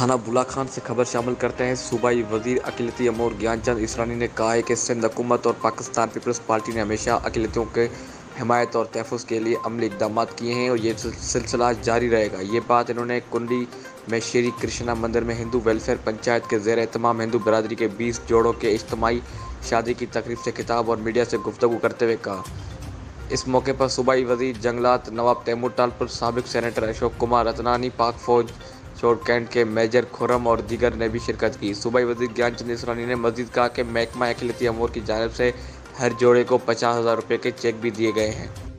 थाना बुला खान से खबर शामिल करते हैं, सूबाई वज़ीर अकिलती अमूर ज्ञानचंद इसरानी ने कहा है कि सिंध हुकूमत और पाकिस्तान पीपल्स पार्टी ने हमेशा अकिलतियों के हमायत और तहफ़ के लिए अमली इकदाम किए हैं और ये सिलसिला जारी रहेगा। ये बात इन्होंने कुंडी में श्री कृष्णा मंदिर में हिंदू वेलफेयर पंचायत के जेर तमाम हिंदू बरदरी के बीस जोड़ों के इज्तमाही शादी की तकरीब से खिताब और मीडिया से गुफ्तु करते हुए कहा। इस मौके पर सूबाई वज़ीर जंगलात नवाब तैमूर टालपुर सबक सैनेटर अशोक कुमार रतनानी, पाक फौज चोट कैंट के मेजर खुरम और दीगर ने भी शिरकत की। सूबाई वज़ीर ज्ञानचंद इसरानी ने मजीद कहा कि महकमा अखिलती अमूर की जानब से हर जोड़े को पचास हज़ार रुपये के चेक भी दिए गए हैं।